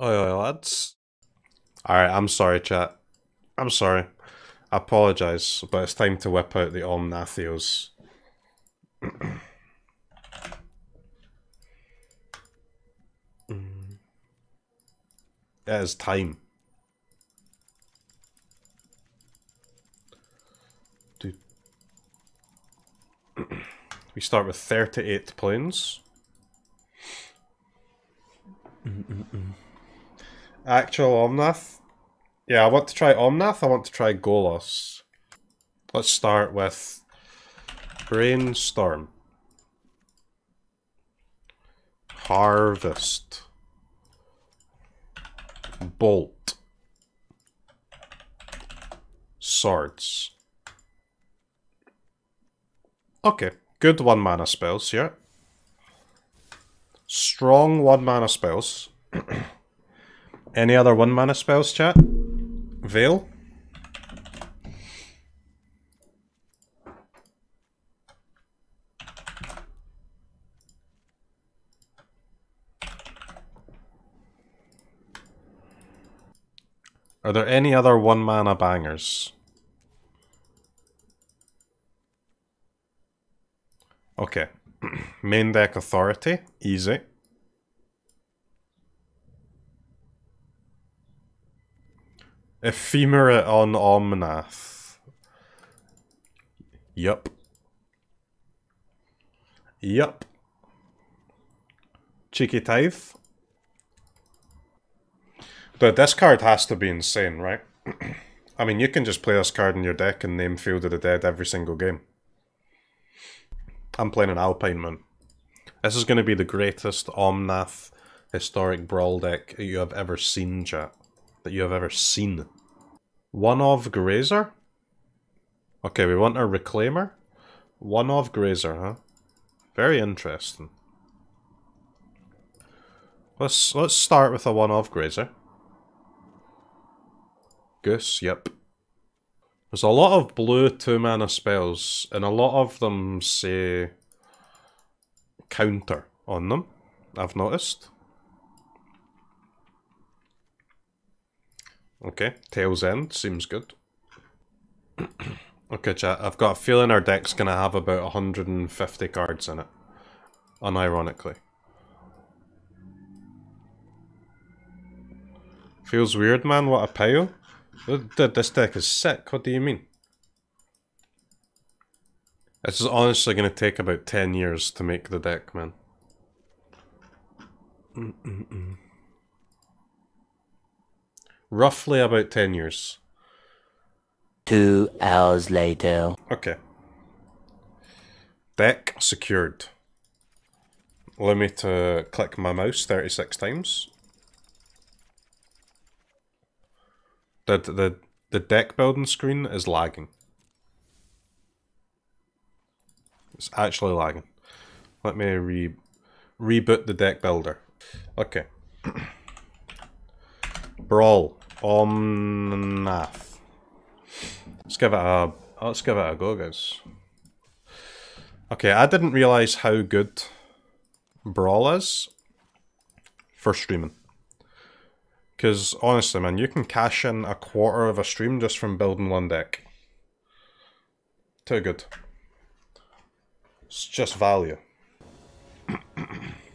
Oi, oi, lads. Alright, I'm sorry, chat. I'm sorry. I apologise, but it's time to whip out the Omnathios. It is time. Dude. we start with 38 planes. Mm, mm, mm. Actual Omnath? Yeah, I want to try Omnath, I want to try Golos. Let's start with Brainstorm. Harvest. Bolt. Swords. Okay, good one mana spells, yeah. Strong one mana spells. Any other one mana spells, chat? Veil? Are there any other one mana bangers? Okay. Main deck authority, easy. Ephemera on Omnath. Yup. Yup. Cheeky Tithe. But this card has to be insane, right? I mean, you can just play this card in your deck and name Field of the Dead every single game. I'm playing an Alpine Moon. This is going to be the greatest Omnath historic brawl deck you have ever seen, chat. That you have ever seen. One of Grazer? Okay, we want a Reclaimer. One of Grazer, huh? Very interesting. Let's let's start with a one of Grazer. Goose, yep. There's a lot of blue two mana spells, and a lot of them say counter on them, I've noticed. Okay, Tale's End seems good. okay, chat, I've got a feeling our deck's gonna have about 150 cards in it. Unironically. Feels weird, man. What a pile. This deck is sick. What do you mean? This is honestly going to take about 10 years to make the deck, man. Mm -mm -mm. Roughly about 10 years. Two hours later. Okay. Deck secured. Allow me to click my mouse 36 times. The, the, the deck building screen is lagging. It's actually lagging. Let me re reboot the deck builder. Okay. Brawl. Omnath. Let's give it a let's give it a go, guys. Okay, I didn't realise how good Brawl is for streaming. Because honestly, man, you can cash in a quarter of a stream just from building one deck. Too good. It's just value.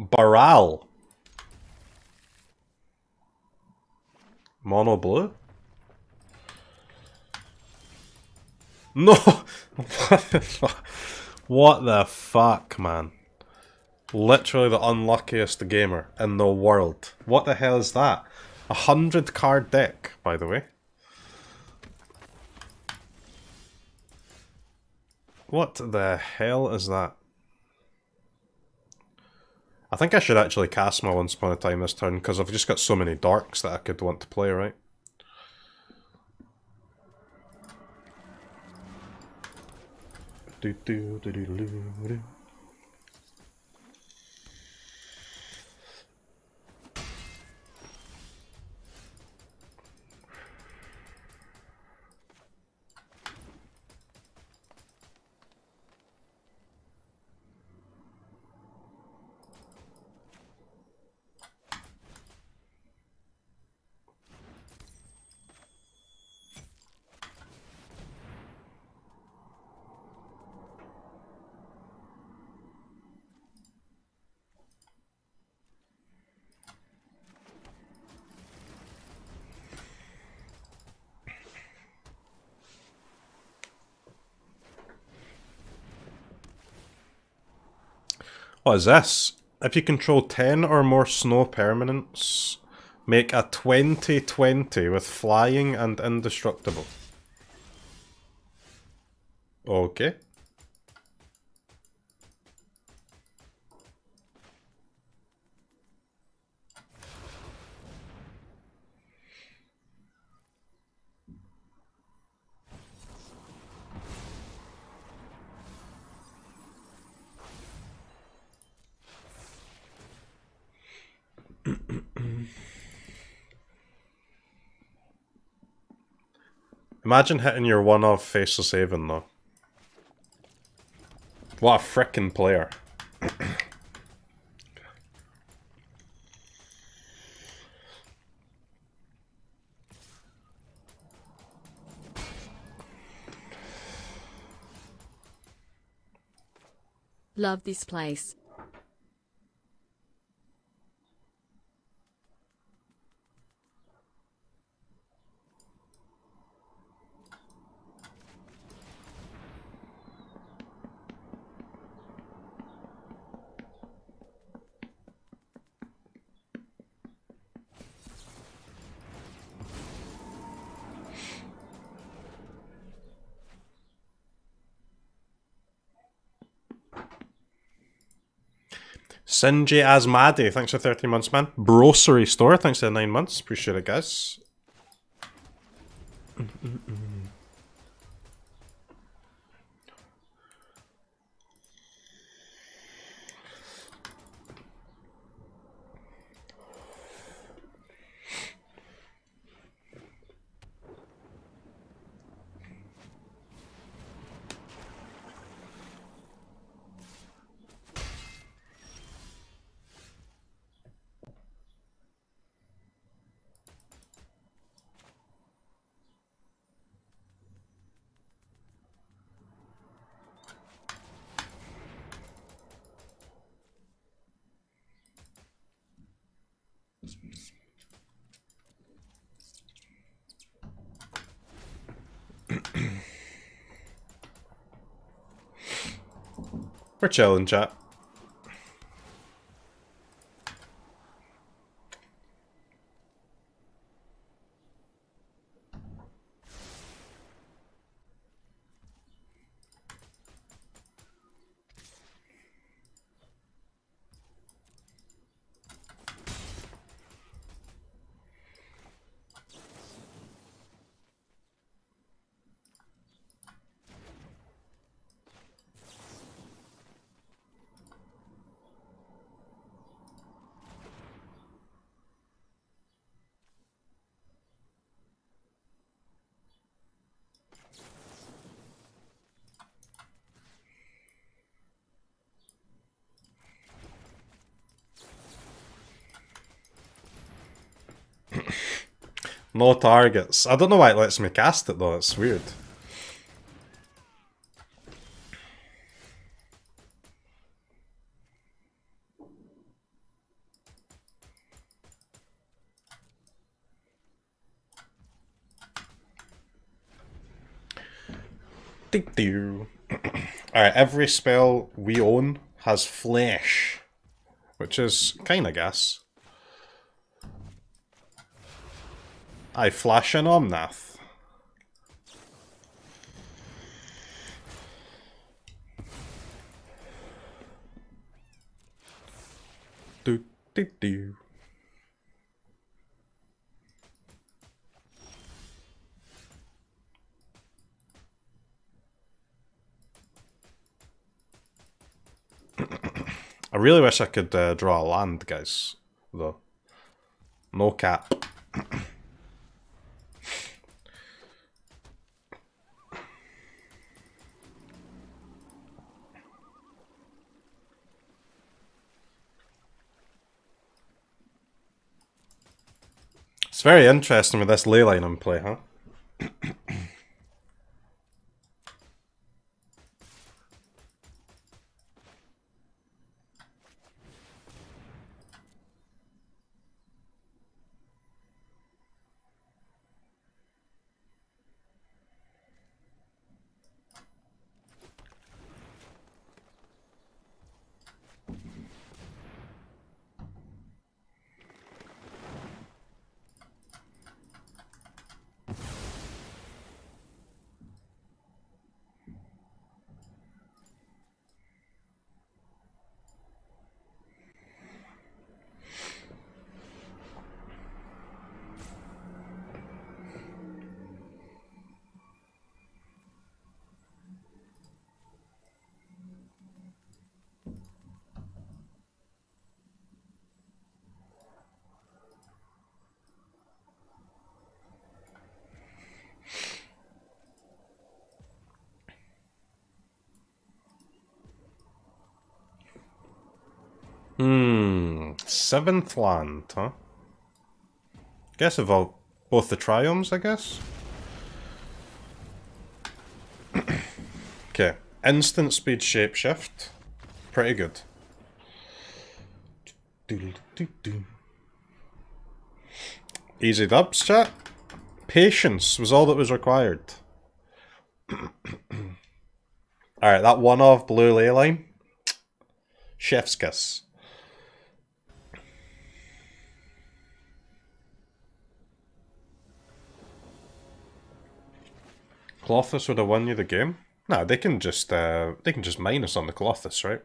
Baral. Mono blue? No! what the fuck? What the fuck, man? Literally the unluckiest gamer in the world. What the hell is that? A hundred card deck, by the way. What the hell is that? I think I should actually cast my Once Upon a Time this turn, because I've just got so many darks that I could want to play, right? Do do do What is this? If you control 10 or more snow permanents, make a 20-20 with flying and indestructible. Okay. Imagine hitting your one-off Faceless Haven, though. What a frickin' player. Love this place. Sinji Asmadi, thanks for 13 months, man. Grocery store, thanks for the 9 months. Appreciate it, guys. We're chilling, chat. No targets. I don't know why it lets me cast it though, it's weird. Alright, every spell we own has flash. Which is kinda gas. I flash an Omnath. Do do do. I really wish I could uh, draw a land, guys, though. No cap. It's very interesting with this ley line in play, huh? Seventh land, huh? Guess of all, both the triomes, I guess? okay. Instant speed shapeshift. Pretty good. Easy dubs, chat. Patience was all that was required. Alright, that one off blue ley line. Chef's kiss. Klothys would have won you the game. Nah, they can just uh, they can just minus on the Klothys, right?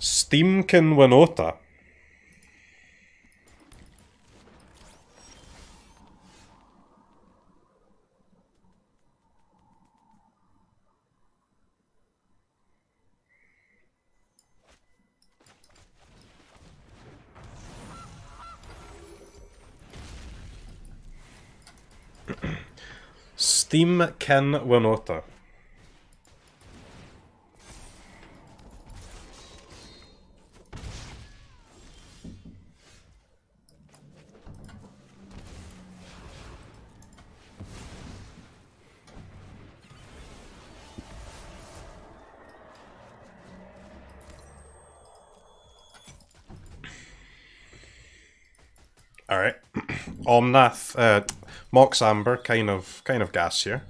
Steamkin Winota. Steam Ken Winota. All right, Omnath, uh, Mox Amber, kind of, kind of gas here.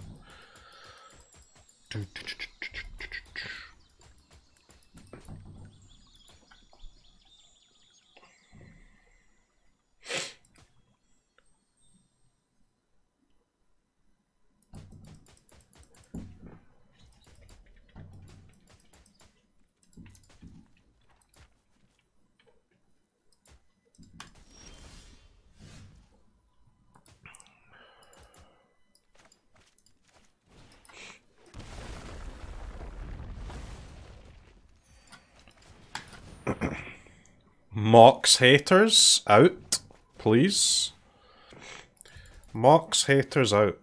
Haters out, please. Mox haters out.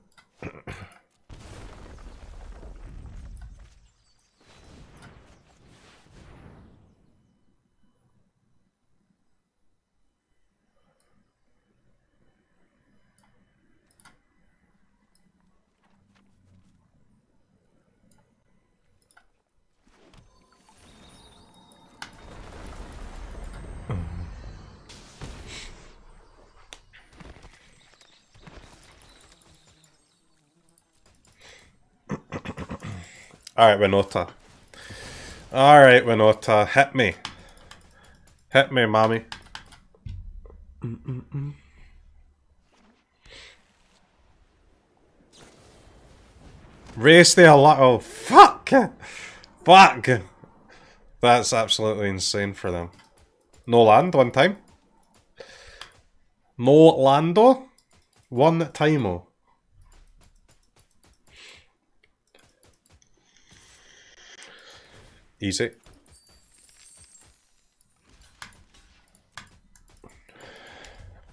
Alright, Winota. Alright, Winota. Hit me. Hit me, mommy. Race the little oh, fuck! Fuck! That's absolutely insane for them. No land one time. No lando? One time. Oh. Easy.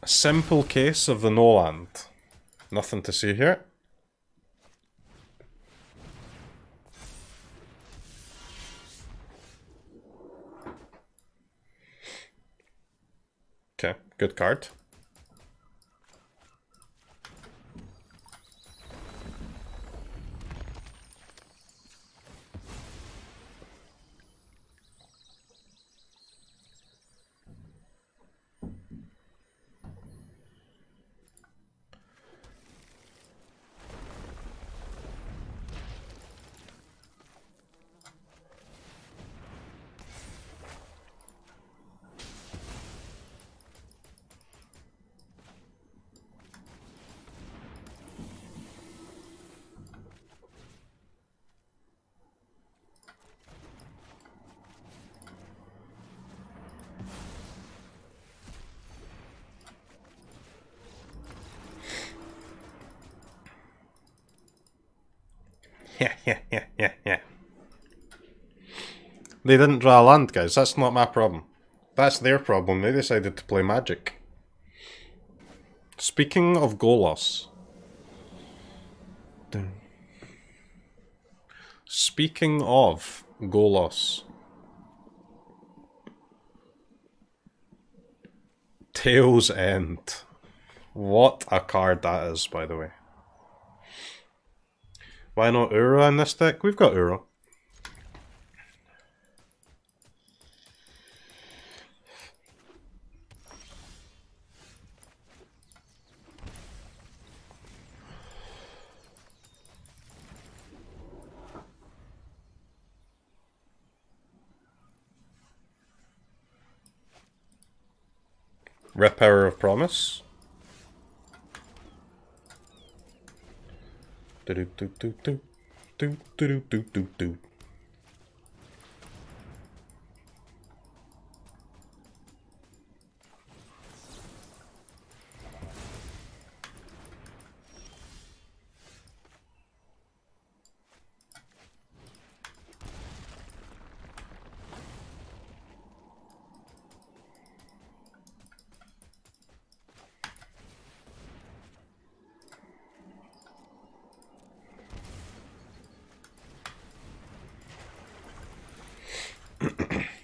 A simple case of the Noland. Nothing to see here. Okay, good card. Yeah, yeah, yeah, yeah, yeah. They didn't draw land, guys. That's not my problem. That's their problem. They decided to play magic. Speaking of Golos. Speaking of Golos. Tale's End. What a card that is, by the way. Why not Uro in this deck? We've got Uro. Rip Hour of Promise. Do do do do do do do do do do.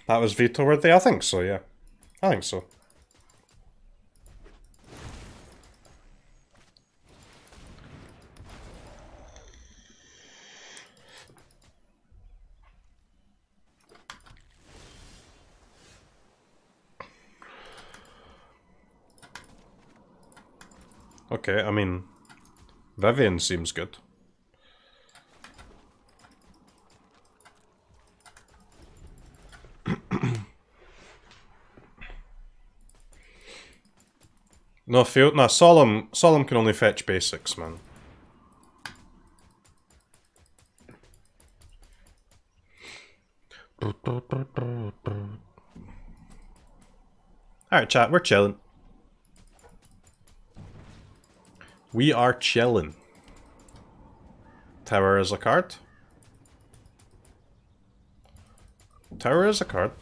That was veto worthy? I think so, yeah. I think so. Okay, I mean, Vivien seems good. No, field, no, Solemn, Solemn can only fetch basics, man. Alright, chat, we're chilling. We are chilling. Tower is a card. Tower is a card.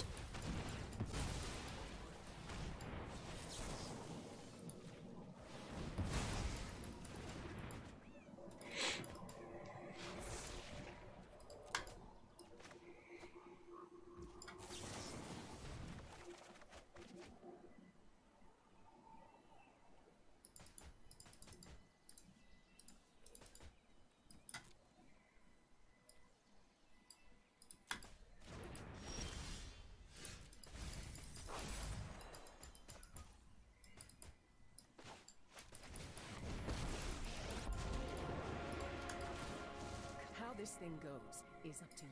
Goes is up to you,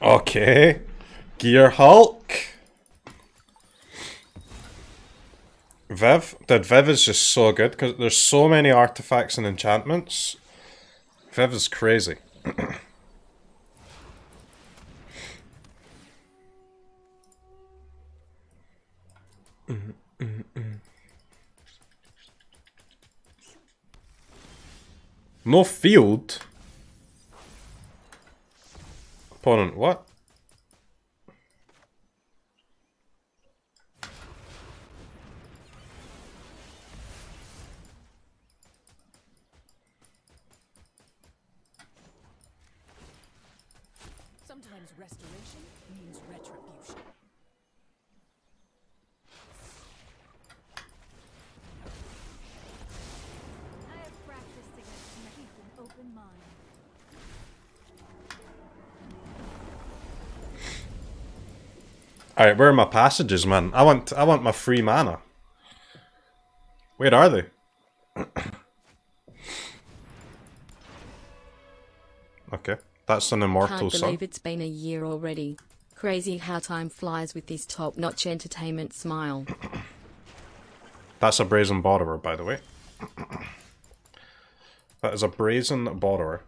pal. Okay. Gearhulk. Viv. Dude, Viv is just so good because there's so many artifacts and enchantments. Viv is crazy. No Field? Opponent, what? Alright, where are my passages, man? I want I want my free mana. Where are they? okay. That's an immortal Can't song. believe it's been a year already. Crazy how time flies with this top-notch entertainment smile. That's a brazen borrower, by the way. That is a brazen borrower.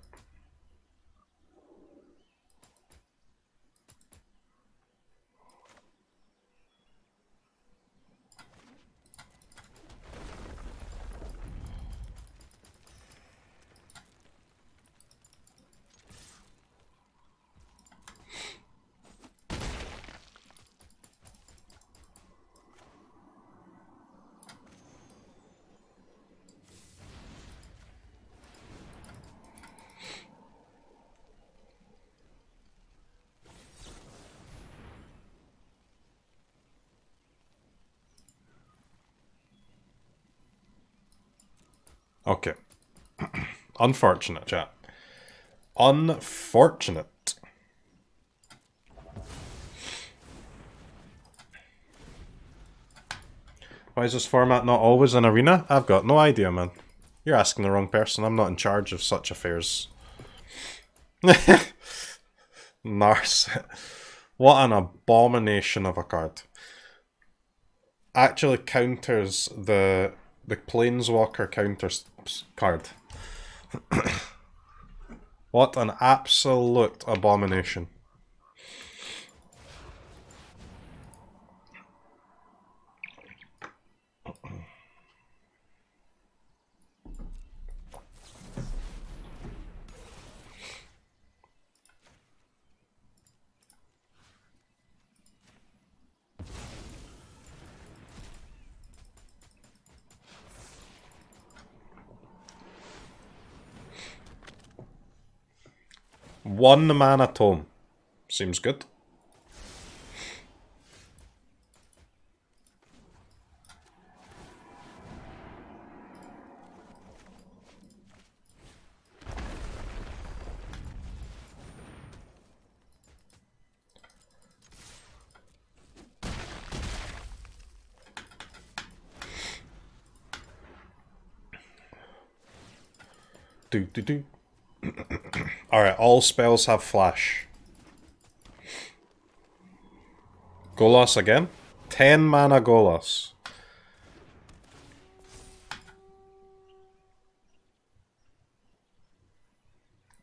Okay. Unfortunate, chat. Unfortunate. Why is this format not always an arena? I've got no idea, man. You're asking the wrong person. I'm not in charge of such affairs. Narset. What an abomination of a card. Actually counters the the Planeswalker counter card. what an absolute abomination. One mana tome. Seems good. Do do do. Alright, all spells have flash. Golos again? 10 mana Golos.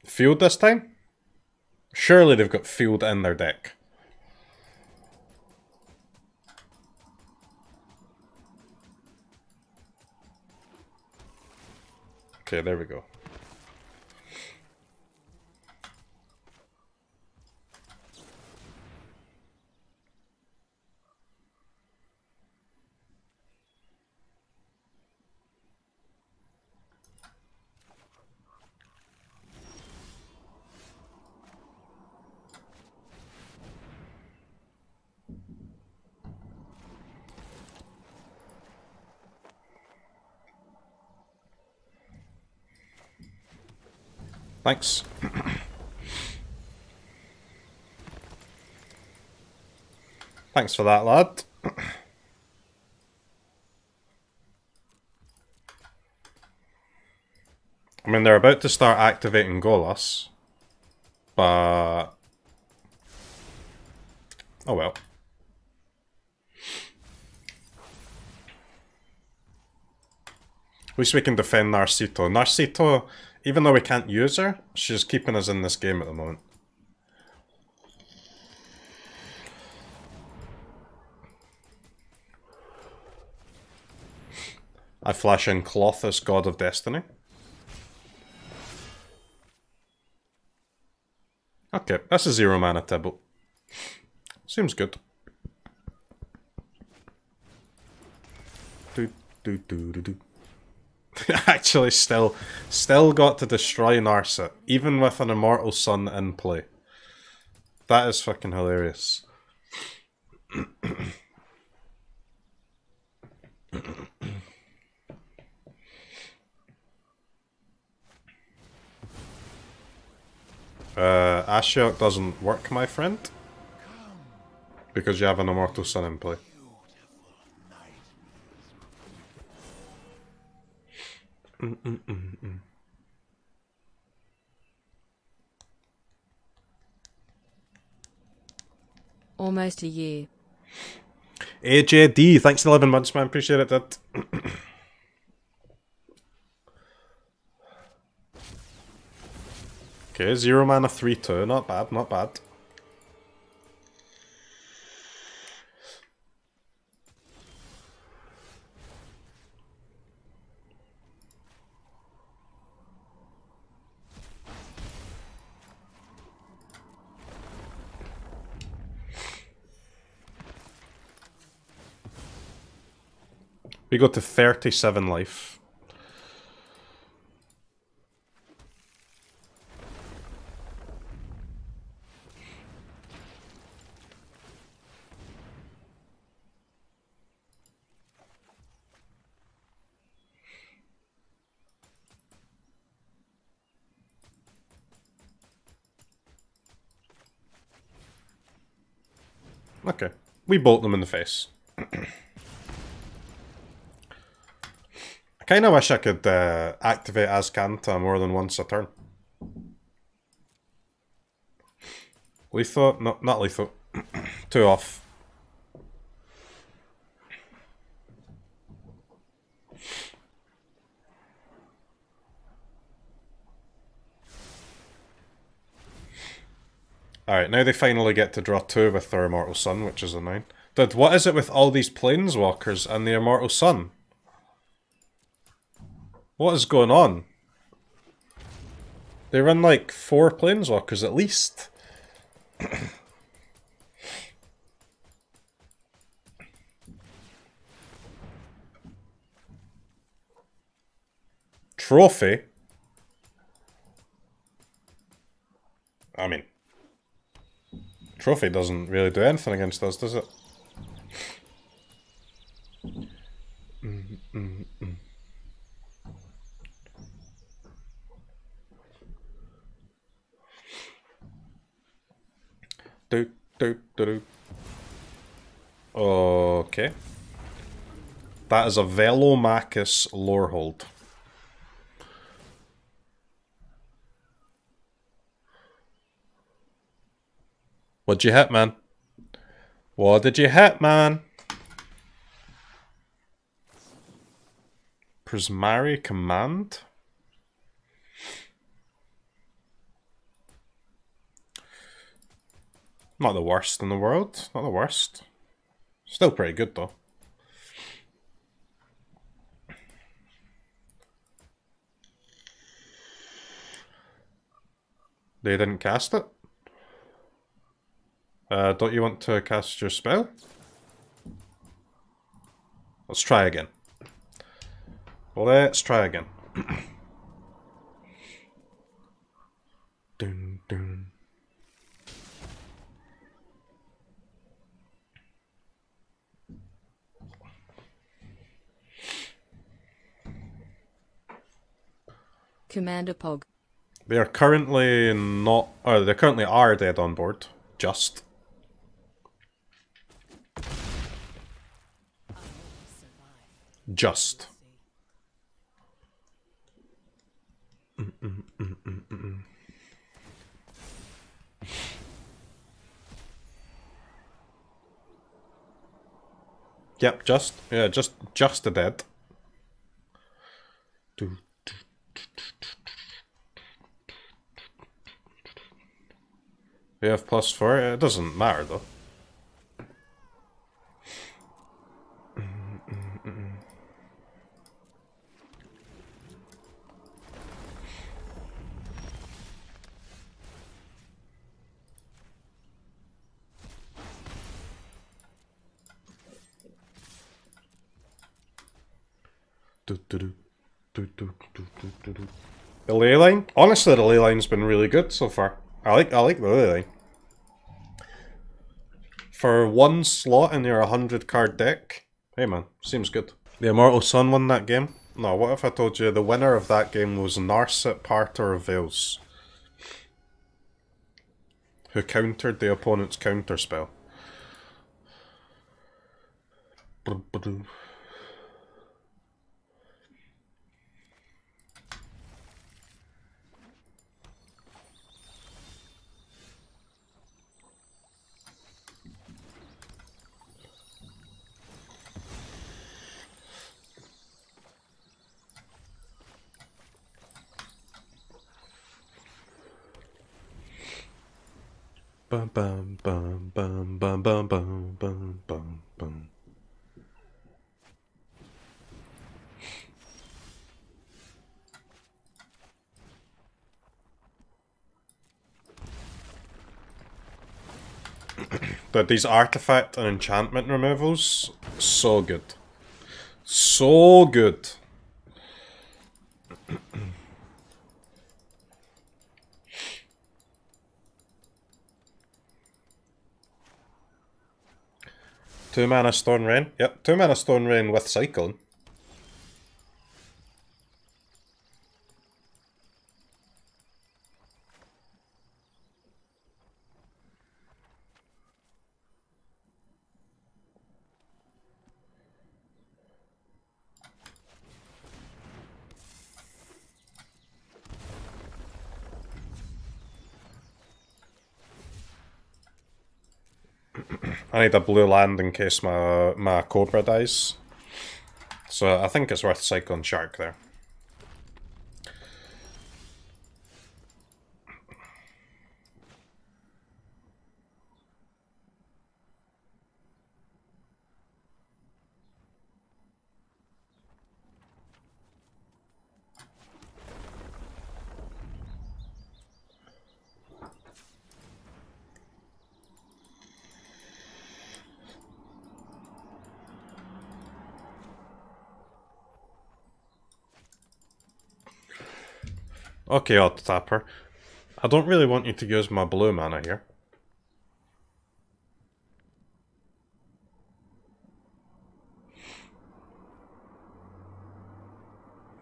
Field this time? Surely they've got field in their deck. Okay, there we go. Thanks. Thanks for that, lad. I mean, they're about to start activating Golos. But... Oh well. At least we can defend Narcito. Narcito, even though we can't use her, she's keeping us in this game at the moment. I flash in Klothys, God of Destiny. Okay, that's a zero mana Tibble. Seems good. Do, do, do, do, do. Actually, still, still got to destroy Narset, even with an Immortal Sun in play. That is fucking hilarious. Uh, Ashiok doesn't work, my friend. Because you have an Immortal Sun in play. Mm, mm, mm. Almost a year. AJD, thanks for 11 months, man. Appreciate it, dude. okay, zero mana, 3 2. Not bad, not bad. We go to 37 life. Okay. We bolt them in the face. I kinda wish I could uh, activate Azcanta more than once a turn. Lethal? No, not lethal. Two off. Alright, now they finally get to draw two with their Immortal Sun, which is a nine. Dude, what is it with all these Planeswalkers and the Immortal Sun? What is going on? They run like four Planeswalkers at least. Trophy? I mean, Trophy doesn't really do anything against us, does it? Mm, mm, mm. Do, do, do, do. Okay. That is a Velomachus Lorehold. What'd you hit, man? What did you hit, man? Prismari Command? Not the worst in the world. Not the worst. Still pretty good, though. They didn't cast it? Uh, don't you want to cast your spell? Let's try again. Well let's try again. dun, dun. Commander Pog. They are currently not, or they currently are dead on board. Just. Just. Yep, just yeah, just just a dead. We have plus four. It doesn't matter though. The ley line? Honestly, the ley line's been really good so far. I like I like the ley line. For one slot in your 100 card deck, hey man, seems good. The Immortal Sun won that game? No, what if I told you the winner of that game was Narset Parter of Veils? Who countered the opponent's counter Bum bum bum bum bum bum bum bum bum bum. But these artifact and enchantment removals, so good. So good. Two mana Stone Rain. Yep, two mana Stone Rain with Cyclone. I need a blue land in case my my Cobra dies. So I think it's worth cycling Shark there. Okay, Odd Tapper. I don't really want you to use my blue mana here.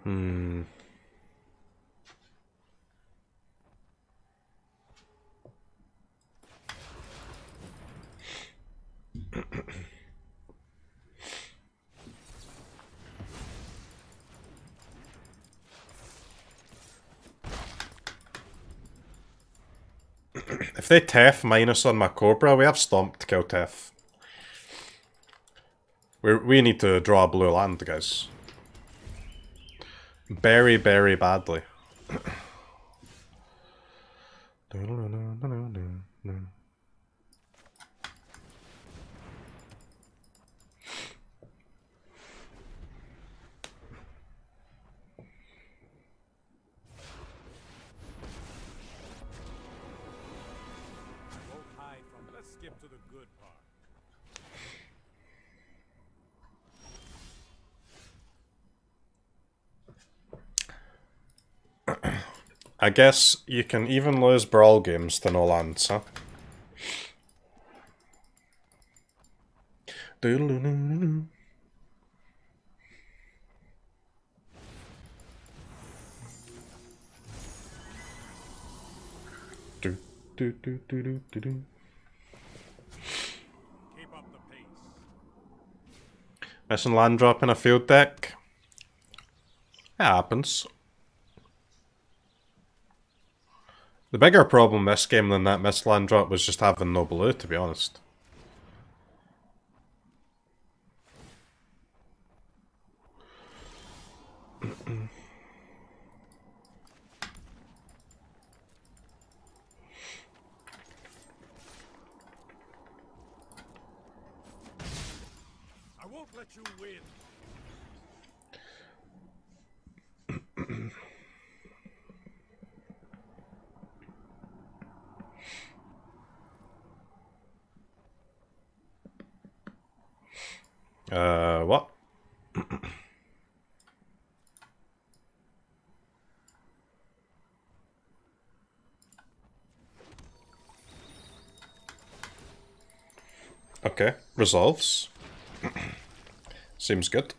Hmm. If they Tef minus on my Cobra, we have Stomp to kill Tef. We we need to draw a blue land, guys. Very, very badly. I guess you can even lose brawl games to no? Doodle-doo-doo-doo-doo. Do, do, do, do, do, do, do. Keep up the pace. Missing land drop in a field deck. It happens. The bigger problem this game than that missed land drop was just having no blue, to be honest. I won't let you win. Uh, what? okay, resolves. Seems good.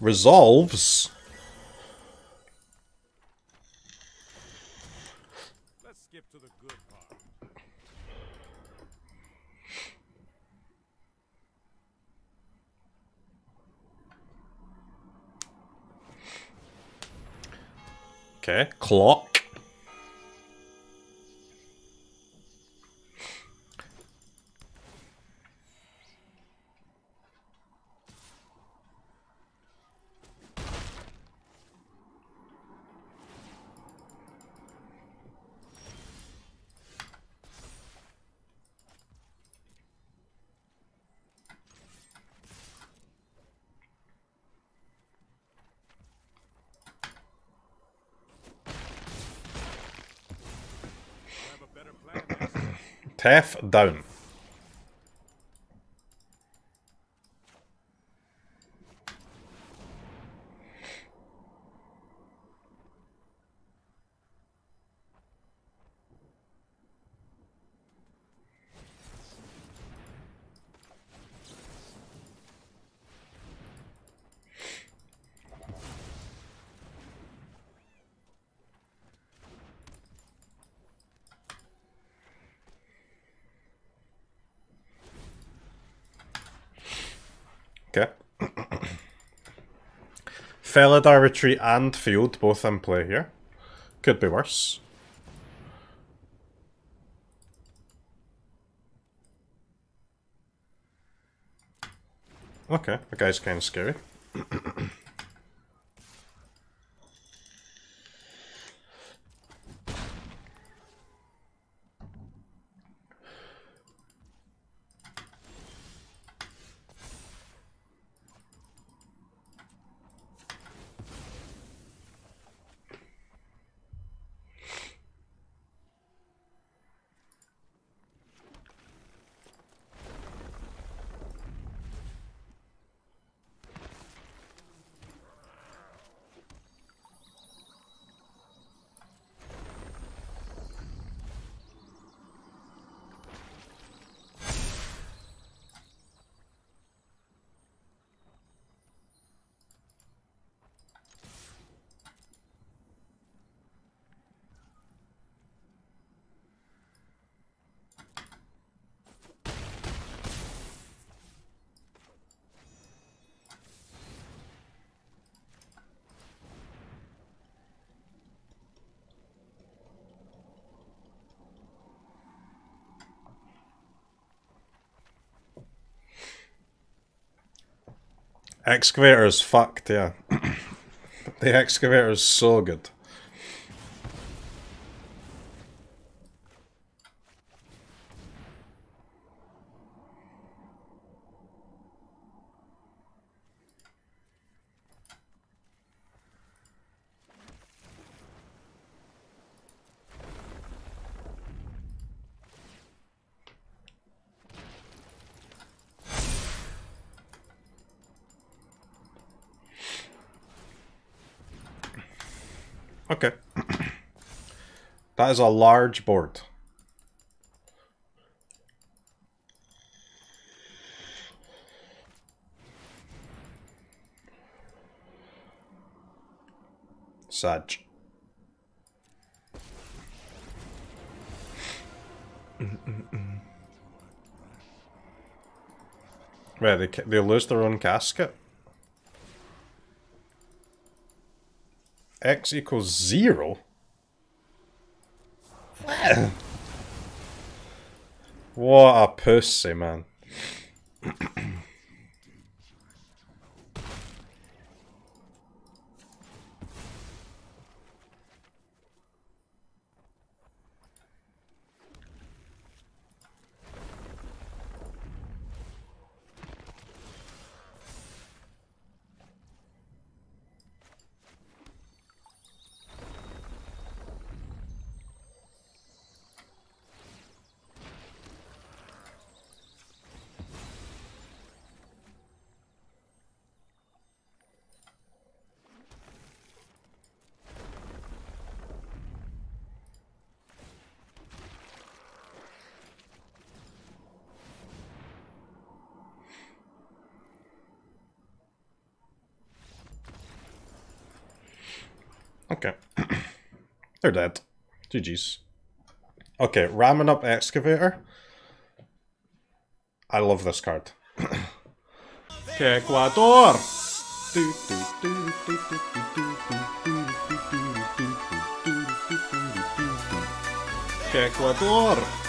Resolves. Let's skip to the good part. Okay, clock. I have a better plan next Tef down. Felidar Retreat and Field both in play here. Could be worse. Okay, that guy's kind of scary. Excavator is fucked, yeah. the excavator is so good. Okay. That is a large board. Such. Wait, they, they lose their own casket? X equals zero? What a pussy, man. Okay. They're dead. GG's. Okay, Ramunap Excavator. I love this card. Que Ecuador! Ecuador!